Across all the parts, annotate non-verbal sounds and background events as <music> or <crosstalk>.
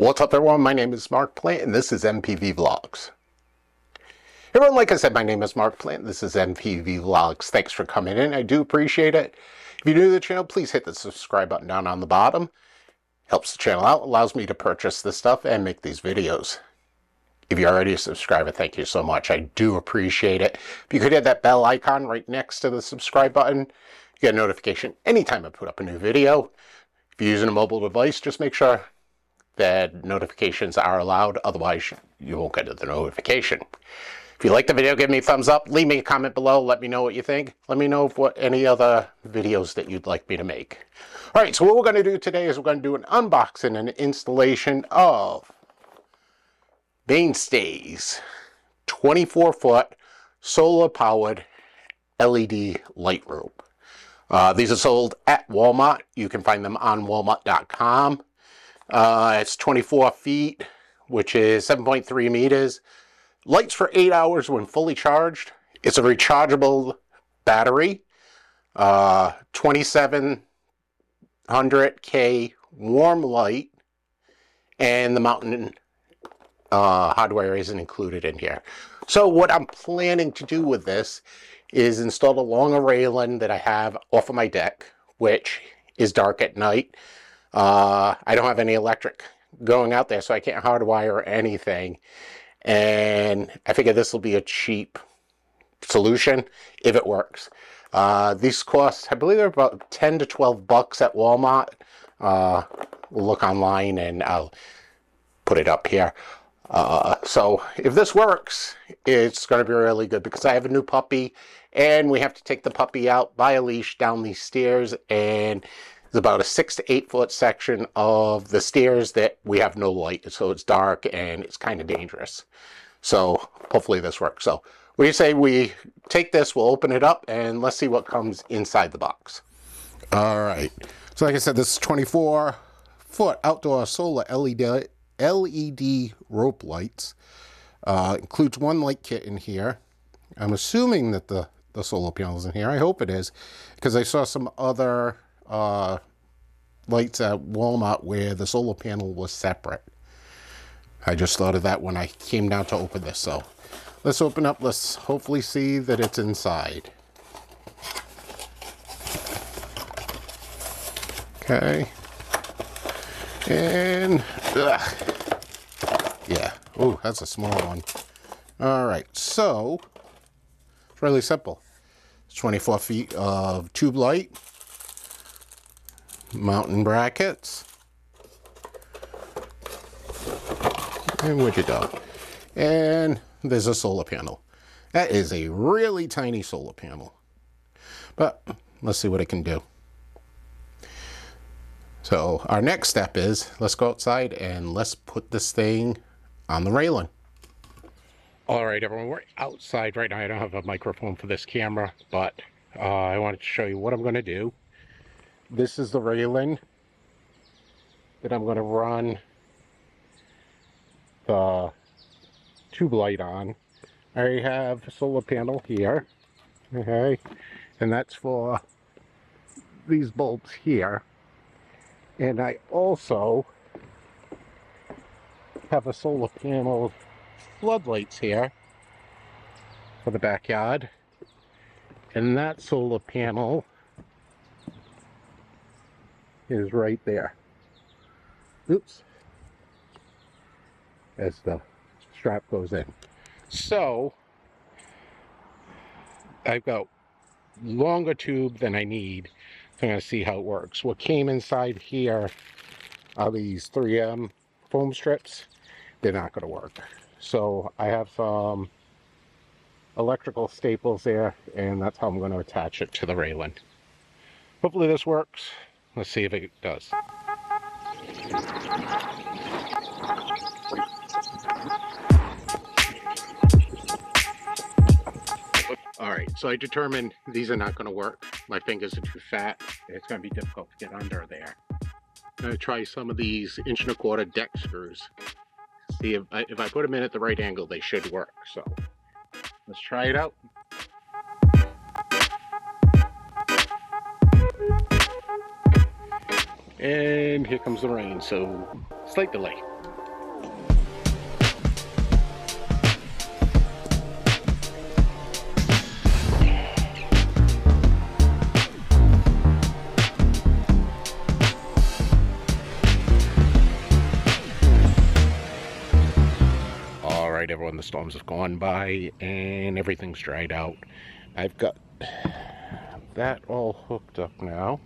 What's up everyone, my name is Mark Plante and this is MPV Vlogs. Everyone, like I said, my name is Mark Plante, this is MPV Vlogs. Thanks for coming in, I do appreciate it. If you're new to the channel, please hit the subscribe button down on the bottom. Helps the channel out, allows me to purchase this stuff and make these videos. If you're already a subscriber, thank you so much. I do appreciate it. If you could hit that bell icon right next to the subscribe button, you get a notification anytime I put up a new video. If you're using a mobile device, just make sure that notifications are allowed. Otherwise, you won't get the notification. If you like the video, give me a thumbs up. Leave me a comment below. Let me know what you think. Let me know what any other videos that you'd like me to make. All right, so what we're going to do today is we're going to do an unboxing and installation of Mainstays 24 foot solar powered LED light rope. Uh, these are sold at Walmart. You can find them on walmart.com. Uh, it's 24 feet, which is 7.3 meters. Lights for eight hours when fully charged. It's a rechargeable battery. Uh, 2700K warm light. And the mountain uh, hardware isn't included in here. So what I'm planning to do with this is install a long railing that I have off of my deck, which is dark at night. Uh, I don't have any electric going out there, so I can't hardwire anything. And I figure this will be a cheap solution if it works. Uh, these cost, I believe they're about 10 to 12 bucks at Walmart. Uh, look online and I'll put it up here. Uh, so if this works, it's going to be really good because I have a new puppy and we have to take the puppy out by a leash down these stairs and it's about a six to eight foot section of the stairs that we have no light, so it's dark and it's kind of dangerous. So hopefully this works. So you say we take this, we'll open it up, and let's see what comes inside the box. All right. So like I said, this is 24 foot outdoor solar LED, LED rope lights. Uh, includes one light kit in here. I'm assuming that the, the solar panel is in here. I hope it is, because I saw some other uh, lights at Walmart where the solar panel was separate. I just thought of that when I came down to open this. So let's open up. Let's hopefully see that it's inside. Okay. And, ugh. yeah. Oh, that's a small one. All right. So it's really simple. It's 24 feet of tube light mountain brackets. And where'd you go? And there's a solar panel. That is a really tiny solar panel. But let's see what it can do. So our next step is let's go outside and let's put this thing on the railing. All right, everyone, we're outside right now. I don't have a microphone for this camera, but uh, I wanted to show you what I'm going to do this is the railing that I'm going to run the tube light on. I have a solar panel here, okay, and that's for these bulbs here. And I also have a solar panel floodlights here for the backyard. And that solar panel is right there. Oops. As the strap goes in. So, I've got longer tube than I need. I'm going to see how it works. What came inside here are these 3M foam strips. They're not going to work. So I have some electrical staples there and that's how I'm going to attach it to the railing. Hopefully this works. Let's see if it does. All right, so I determined these are not going to work. My fingers are too fat. It's going to be difficult to get under there. I'm to try some of these inch and a quarter deck screws. See if I, if I put them in at the right angle, they should work. So let's try it out. and here comes the rain, so slight delay. All right, everyone, the storms have gone by and everything's dried out. I've got <sighs> that all hooked up now.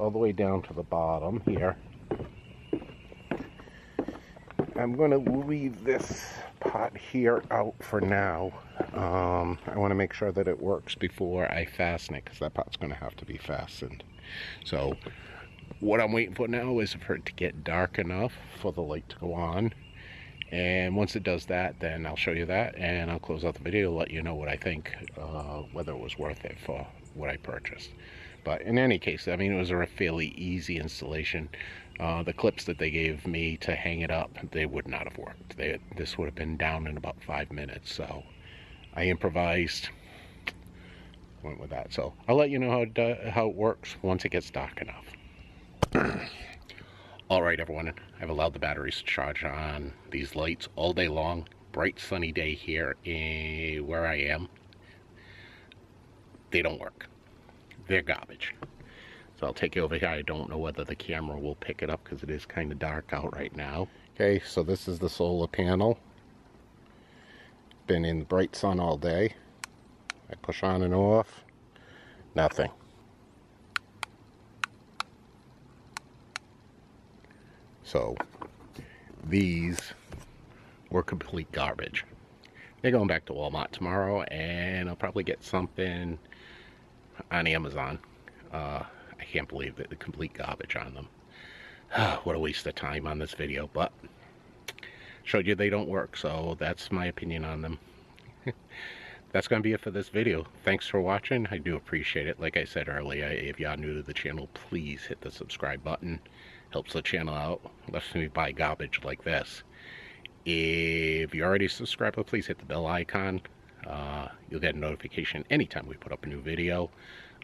All the way down to the bottom here. I'm going to leave this pot here out for now. Um, I want to make sure that it works before I fasten it because that pot's going to have to be fastened. So what I'm waiting for now is for it to get dark enough for the light to go on. And once it does that, then I'll show you that and I'll close out the video, let you know what I think, uh, whether it was worth it for what I purchased. But in any case, I mean, it was a fairly easy installation. Uh, the clips that they gave me to hang it up, they would not have worked. They, this would have been down in about five minutes. So I improvised, went with that. So I'll let you know how it, uh, how it works once it gets dark enough. <clears throat> all right, everyone, I've allowed the batteries to charge on these lights all day long. Bright sunny day here in where I am. They don't work. They're garbage. So I'll take you over here. I don't know whether the camera will pick it up because it is kind of dark out right now. Okay, so this is the solar panel. Been in the bright sun all day. I push on and off. Nothing. So these were complete garbage. They're going back to Walmart tomorrow and I'll probably get something on Amazon. Uh, I can't believe that the complete garbage on them. <sighs> what a waste of time on this video, but showed you they don't work, so that's my opinion on them. <laughs> that's going to be it for this video. Thanks for watching. I do appreciate it. Like I said earlier, if y'all new to the channel, please hit the subscribe button. Helps the channel out. Lets me buy garbage like this. If you're already subscribed, please hit the bell icon. Uh, you'll get a notification anytime we put up a new video.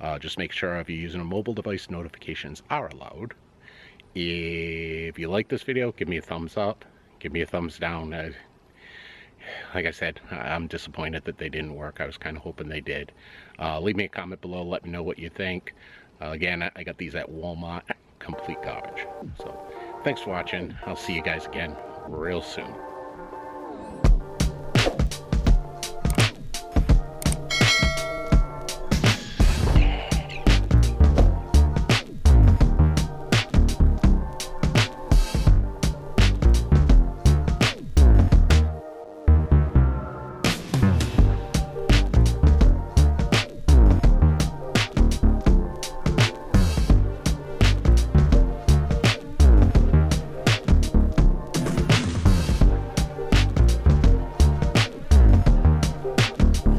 Uh, just make sure if you're using a mobile device, notifications are allowed. If you like this video, give me a thumbs up. Give me a thumbs down. Like I said, I'm disappointed that they didn't work. I was kind of hoping they did. Uh, leave me a comment below. Let me know what you think. Uh, again, I got these at Walmart. Complete garbage. So, thanks for watching. I'll see you guys again real soon.